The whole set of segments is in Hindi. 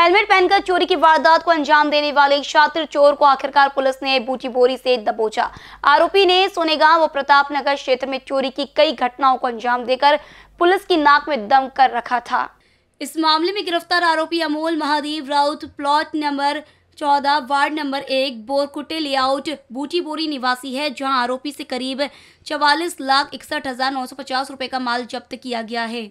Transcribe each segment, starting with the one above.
पहनकर चोरी की वारदात को अंजाम देने वाले शातिर चोर को आखिरकार पुलिस ने बूटी बोरी से दबोचा। आरोपी ने सोनेगांव व प्रताप नगर क्षेत्र में चोरी की कई घटनाओं को अंजाम देकर पुलिस की नाक में दम कर रखा था। इस मामले में गिरफ़्तार आरोपी अमोल महादेव राउत, प्लॉट नंबर चौदह, वार्ड नंबर एक, बोरकुटे लेआउट बूटी बोरी निवासी है, जहाँ आरोपी से करीब चवालीस लाख इकसठ हज़ार नौ सौ पचास रुपए का माल जब्त किया गया है।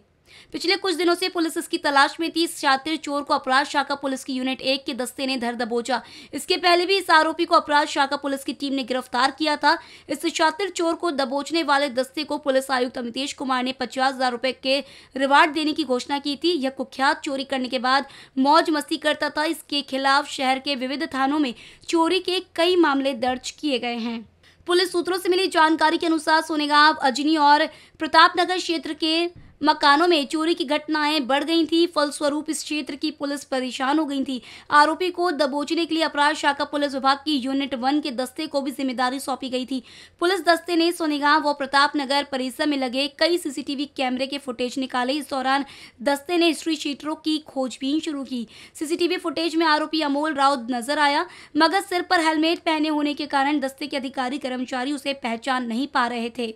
पिछले कुछ दिनों से पुलिस इसकी तलाश में थी। इस शातिर चोर को अपराध शाखा पुलिस की यूनिट एक के दस्ते ने धर दबोचा। इसके पहले भी इस आरोपी को अपराध शाखा पुलिस की टीम ने गिरफ़्तार किया था। इस शातिर चोर को दबोचने वाले दस्ते को पुलिस आयुक्त अमितेश कुमार ने पचास हज़ार रुपए के रिवार्ड देने की घोषणा की थी। यह कुख्यात चोरी करने के बाद मौज मस्ती करता था। इसके खिलाफ शहर के विविध थानों में चोरी के कई मामले दर्ज किए गए हैं। पुलिस सूत्रों से मिली जानकारी के अनुसार सोनेगांव, अजनी और प्रतापनगर क्षेत्र के मकानों में चोरी की घटनाएँ बढ़ गई थी। फलस्वरूप इस क्षेत्र की पुलिस परेशान हो गई थी। आरोपी को दबोचने के लिए अपराध शाखा पुलिस विभाग की यूनिट वन के दस्ते को भी ज़िम्मेदारी सौंपी गई थी। पुलिस दस्ते ने सोनेगांव व प्रताप नगर परिसर में लगे कई सीसीटीवी कैमरे के फुटेज निकाले। इस दौरान दस्ते ने हिस्ट्री शीटरों की खोजबीन शुरू की। सीसीटीवी फुटेज में आरोपी अमोल राउत नज़र आया, मगर सिर पर हेलमेट पहने होने के कारण दस्ते के अधिकारी कर्मचारी उसे पहचान नहीं पा रहे थे।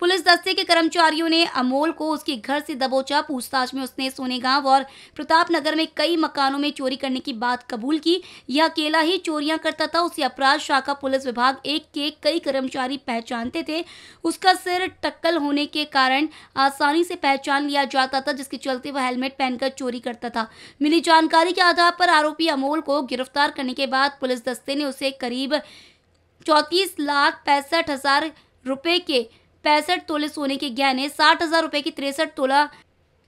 पुलिस दस्ते के कर्मचारियों ने अमोल को उसके घर से दबोचा। पूछताछ में उसने सोनेगांव और प्रतापनगर में कई मकानों में चोरी करने की बात कबूल की। यह अकेला ही चोरियाँ करता था। उसे अपराध शाखा पुलिस विभाग एक के कई कर्मचारी पहचानते थे। उसका सिर टक्कल होने के कारण आसानी से पहचान लिया जाता था, जिसके चलते वह हेलमेट पहनकर चोरी करता था। मिली जानकारी के आधार पर आरोपी अमोल को गिरफ़्तार करने के बाद पुलिस दस्ते ने उसे करीब चौंतीस लाख पैंसठ हज़ार रुपए के पैंसठ तोले सोने के गहने साठ हज़ार रुपए की तिरसठ तोला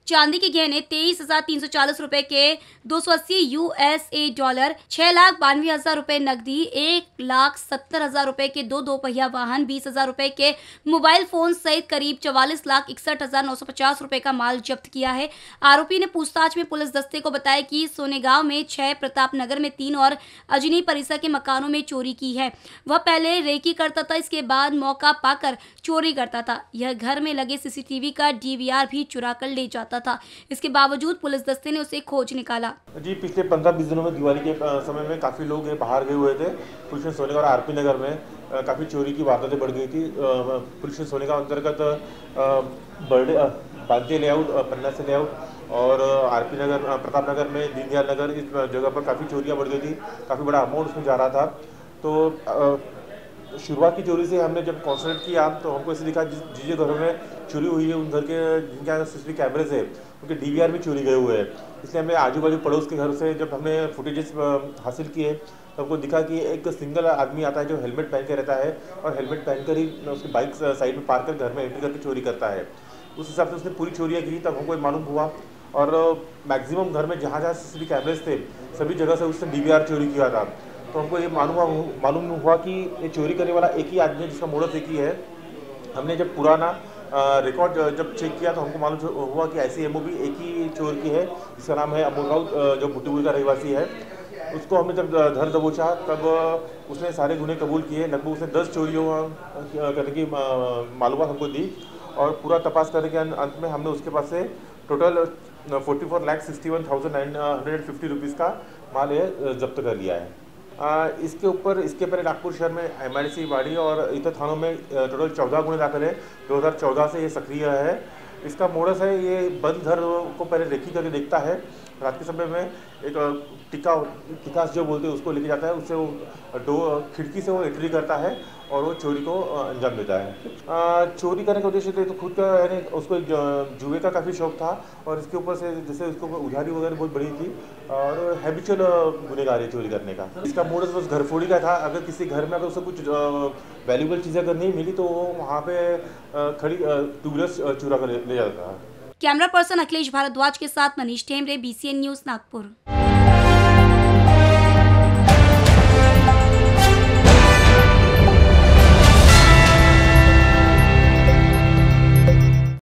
चांदी के गहने तेईस हज़ार तीन सौ चालीस रूपए के दो सौ अस्सी यूएसए डॉलर छह लाख बानवे हज़ार रूपए नकदी, एक लाख सत्तर हज़ार रूपए के दो दो पहिया वाहन, बीस हज़ार रूपए के मोबाइल फ़ोन सहित करीब चवालीस लाख इकसठ हज़ार नौ सौ पचास रूपए का माल जब्त किया है। आरोपी ने पूछताछ में पुलिस दस्ते को बताया कि सोनेगांव में छह प्रताप नगर में तीन और अजनी परिसर के मकानों में चोरी की है। वह पहले रेकी करता था, इसके बाद मौका पाकर चोरी करता था। यह घर में लगे सीसीटीवी का डीवीआर भी चुरा कर ले जाता था। इसके बावजूद पुलिस दस्ते ने उसे खोज निकाला। जी, पिछले पंद्रह बीस दिनों में दिवाली के समय में काफ़ी लोग बाहर गए हुए थे। पुलिस ने सोनेगांव और आरपी नगर में काफ़ी चोरी की वारदातें बढ़ गई थी। पुलिस ने सोनेगांव अंतर्गत बर्डे बांते लेआउट पन्ना से लेआउट और आरपी नगर प्रताप नगर में दीनदयाल नगर, इस जगह पर काफ़ी चोरियाँ बढ़ गई थी। काफ़ी बड़ा अमाउंट उसमें जा रहा था। तो शुरुआत की चोरी से हमने जब कॉन्सनट्रेट किया तो हमको ऐसे दिखा, जिस जिस घरों में चोरी हुई है, उन घर के जिनके यहाँ सी कैमरेज है उनके डीवीआर भी चोरी गए हुए हैं। इसलिए हमने आजू बाजू पड़ोस के घर से जब हमने फुटेजेस हासिल किए तो हमको दिखा कि एक सिंगल आदमी आता है जो हेलमेट पहन के रहता है और हेलमेट पहनकर ही उसकी बाइक साइड में पार कर, घर में एंट्री करके चोरी करता है। उस हिसाब से उसने पूरी चोरियाँ की, तब हमको मालूम हुआ और मैक्सिमम घर में जहाँ जहाँ सी कैमरेज थे, सभी जगह से उसने डीवीआर चोरी किया था। तो हमको ये मालूम मालूम हुआ कि ये चोरी करने वाला एक ही आदमी है जिसका मोडस एक ही है। हमने जब पुराना रिकॉर्ड जब चेक किया तो हमको मालूम हुआ कि ऐसी एम भी एक ही चोर की है, जिसका नाम है अमोल राउत जो बुटीपुर का रहवासी है। उसको हमने जब धर दबोचा, तब उसने सारे गुने कबूल किए। लगभग उसने दस चोरियों करने की मालूम हमको दी और पूरा तपास करने के अंत में हमने उसके पास से total forty four lakh sixty one thousand nine hundred fifty rupees का माल ये जब्त कर लिया है। इसके ऊपर, इसके पहले नागपुर शहर में एम आर सी वाड़ी और इतर थानों में टोटल चौदह गुणे दाखिल है। 2014 से ये सक्रिय है। इसका मोडस है, ये बंद घर को पहले रेखी करके देखता है। रात के समय में एक टिका टिकास जो बोलते हैं, उसको लेके जाता है, उससे वो डो खिड़की से वो एंट्री करता है और वो चोरी को अंजाम देता है। चोरी करने का उद्देश्य तो खुद का, यानी उसको एक जुए का काफ़ी शौक था और इसके ऊपर से जैसे उसको उधारी वगैरह बहुत बड़ी थी और हैबिचुअल गुनेगार है चोरी करने का। इसका मोडस बस घरफोड़ी का था। अगर किसी घर में अगर उसको कुछ वैल्यूबल चीज़ें अगर नहीं मिली तो वो वहाँ पर खड़ी टू व्हीलर चुरा कर ले जाता था। कैमरा पर्सन अखिलेश भारद्वाज के साथ मनीष ठेमरे बीसीएन न्यूज़ नागपुर।